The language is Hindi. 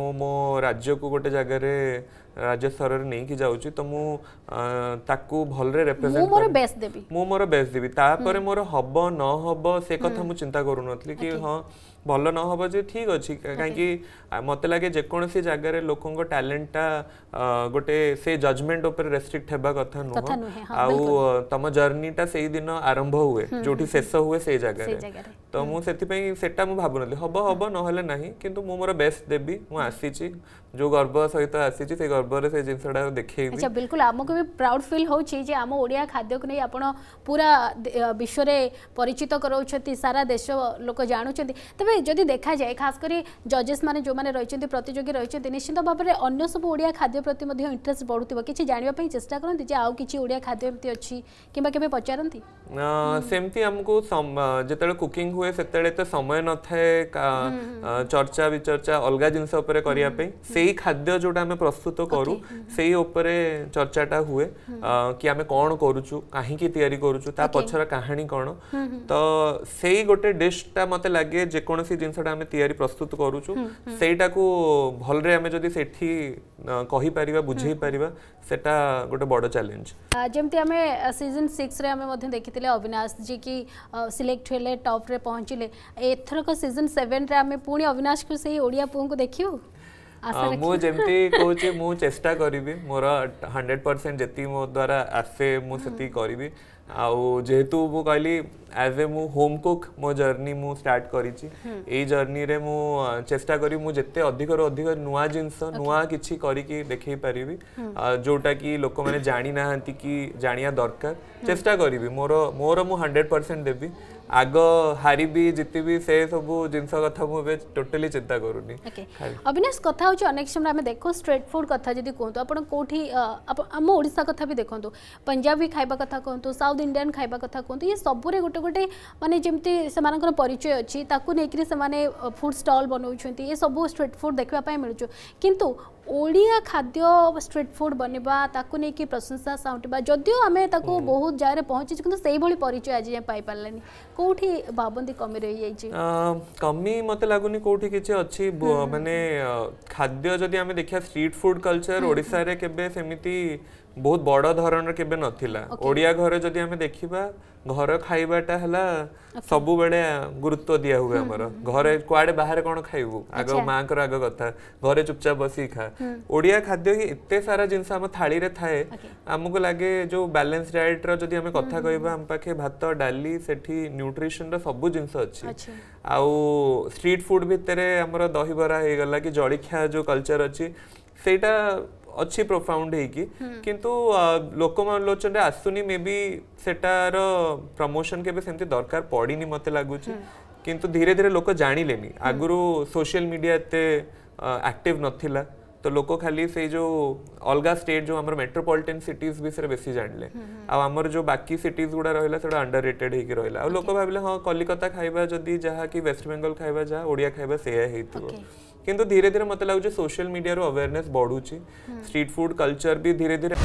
ମୁଁ ମୋ ରାଜ୍ୟକୁ ଗୋଟେ ଜାଗାରେ राज्य स्तर में नहीं कि जाउ छी त मु ताकु भल रे रिप्रेजेंट मु मोर बेस्ट देवी मु मोर बेस्ट देबी ता पर मोर हब न से कथा मु चिंता करू नथली कि हाँ भल न हब जे ठीक अछि काई कि मते लागे जे कोनसी जगह रे लोकों को टैलेंट ता गोटे से जजमेंट ऊपर रेस्ट्रिक्ट हेबा कथा नो आ जर्नी आरंभ हुए जोठी शेष हुए जगह तो मु सेति पई सेटा मु बेस्ट देबी मु आसी जो गर्व सहित आसी ଗର୍ବରେ ସେ ଜିନିଷଟା ଦେଖେଇବି ଆଚ୍ଛା ବିଲକୁଲ ଆମକୁ ବି ପ୍ରାଉଡ୍ ଫିଲ୍ ହେଉଛି ଯେ ଆମ ଓଡ଼ିଆ ଖାଦ୍ୟକୁ ନେଇ ଆପଣ ପୁରା ବିଶ୍ୱରେ ପରିଚିତ କରାଉଛନ୍ତି ସାରା ଦେଶ ଲୋକ ଜାଣୁଛନ୍ତି ତେବେ ଯଦି ଦେଖାଯାଏ ଖାସ କରି ଜଜେସ୍ ମାନେ ଯେଉଁମାନେ ରହିଛନ୍ତି ପ୍ରତିଯୋଗୀ ରହିଛନ୍ତି ନିଶ୍ଚିତ ଭାବରେ ଅନ୍ୟ ସବୁ ଓଡ଼ିଆ ଖାଦ୍ୟ ପ୍ରତି ମଧ୍ୟ ଇଣ୍ଟରେଷ୍ଟ ବଢ଼ୁଥିବ କିଛି ଜାଣିବା ପାଇଁ ଚେଷ୍ଟା କରନ୍ତି ଯେ ଆଉ କିଛି ଓଡ଼ିଆ ଖାଦ୍ୟ ଏମିତି ଅଛି କିମ୍ବା କେବେ ପଚାରନ୍ତି ସେମିତି ଆମକୁ ଯେତେବେଳେ କୁକିଂ ହୁଏ ସେତେବେଳେ ତ ସମୟ ନଥାଏ ଚର୍ଚ୍ଚା ବିଚର୍ଚ୍ଚା ଅଲଗା ଜିନିଷ ଉପରେ କରିବା ପାଇଁ ସେଇ ଖାଦ୍ୟ ଯେଉଁଟା ଆମେ ପ୍ରସ୍ତୁତ কৰু সেই ওপৰে চৰ্চাটা হ'উৱে কি আমি কোন কৰুচু কাহি কি তৈয়াৰী কৰুচু তা পিছৰ কাহিনী কোন তো সেই গটে ডেশটা মতে লাগে যে কোন কোন জিনছটা আমি তৈয়াৰী প্ৰস্তুত কৰুচু সেইটাକୁ ভালৰে আমি যদি সেই ঠি কহি পৰিবা বুজি পৰিবা সেটা গটে বডো চেলঞ্জ জেমতি আমি সিজন 6 ৰ আমি মদ্য দেখিলে অবিনাশ জি কি সিলেক্ট হ'লে টপ ৰে পহঁচিলে এথৰক সিজন 7 ৰ আমি পূৰণি অবিনাশক সেই ওড়িয়া পুংক দেখিও हाँ, मुझे चेस्टा करी मोर हंड्रेड परसेंट जी मो द्वारा आसे मुझे हाँ, हाँ। करी आेहेतु मु कहली एज ए मु होम कुक मो जर्नी मु स्टार्ट करी जर्नी रे मु चेष्टा करी मु जत्ते अधिक रु अधिक नुआ जिंस नुआ किछि करी की देखै परबी जोटा कि लोक माने जानी नाहंती कि जानिया दरकार चेष्टा करबी मोर मोर मु 100% देबी आगो हारी भी जिति भी से सब जिंस कथा मु बे टोटली चिंता करूनी अविनाश कथा हो नेक्स्ट टाइम हमें देखो स्ट्रेट फूड कथा जदी कोंतो आपण कोठी आ हम ओडिसा कथा भी देखंतो पंजाबी खाइबा कथा कोंतो साउथ ଇଣ୍ଡିଆନ୍ ଖାଇବା କଥା କୁହନ୍ତୁ ଇଏ ସବୁରେ ଗୋଟେ ଗୋଟେ ମାନେ ଯେମିତି ସେମାନଙ୍କର ପରିଚୟ ଅଛି ତାକୁ ନେଇକରି ସେମାନେ ଫୁଡ଼୍ ଷ୍ଟଲ୍ ବନାଉଛନ୍ତି ଏସବୁ ଷ୍ଟ୍ରିଟ୍ ଫୁଡ଼୍ ଦେଖିବା ପାଇଁ ମିଳୁଛୁ କିନ୍ତୁ ओडिया खाद्य स्ट्रीट फुड बनवा नहीं प्रशंसा साउटा जदिओ आम हम्म। बहुत जगह पहुँचे कि परिचय आज जाए पारे कौटी पाबंदी कमी रही जाए कमी मतलब लगुन कौट कि मानने खाद्य जदि देखा स्ट्रीट फुड कलचर ओडा केमी बहुत बड़ के ना ओडिया घर जदि देखा घर खाइबाटा है सब बड़े गुरुत्व दिया हुए घर कुआ बाहर कौन खाइबू आग माँ आग कथा घरे चुपचाप बस खा ଓଡ଼ିଆ ଖାଦ୍ୟ ହିଁ ଏତେ ସାରା ଜିନିଷ ଆମ ଥାଳିରେ ଥାଏ ଆମକୁ ଲାଗେ ଯେଉଁ ବାଲାନ୍ସ ଡାଏଟ୍ର ଯଦି ଆମେ କଥା କହିବା ଆମ ପାଖେ ଭାତ ଡାଲି ସେଠି ନ୍ୟୁଟ୍ରିସନର ସବୁ ଜିନିଷ ଅଛି ଆଉ ଷ୍ଟ୍ରିଟ୍ ଫୁଡ୍ ଭିତରେ ଆମର ଦହିବରା ହେଇଗଲା କି ଜଳଖିଆ ଯେଉଁ କଲଚର ଅଛି ସେଇଟା ଅଛି ପ୍ରୋଫାଉଣ୍ଡ ହେଇକି କିନ୍ତୁ ଲୋକମାଲୋଚନରେ ଆସୁନି ମେ ବି ସେଟାର ପ୍ରମୋସନ୍ କେବେ ସେମିତି ଦରକାର ପଡ଼ିନି ମୋତେ ଲାଗୁଛି କିନ୍ତୁ ଧୀରେ ଧୀରେ ଲୋକ ଜାଣିଲେନି ଆଗରୁ ସୋସିଆଲ ମିଡ଼ିଆ ଏତେ ଆକ୍ଟିଭ୍ ନଥିଲା तो लोक खाली से जो अलग स्टेट जो मेट्रोपलीटेन सिटीज विषय बेस जाने आमर जो बाकी सिटीज गुड़ा रहा से अंडर रेटेड होकर रहा लोक भाविले हाँ कलिकता खाइबा जदि जहाँ कि वेस्ट बेंगल खाइबा जहाँ ओडिया खाइबा से तो। कि धीरे धीरे मतलब लगे सोशल मीडिया अवेयरनेस बढ़ुच्छी स्ट्रीट फुड कल्चर भी धीरे धीरे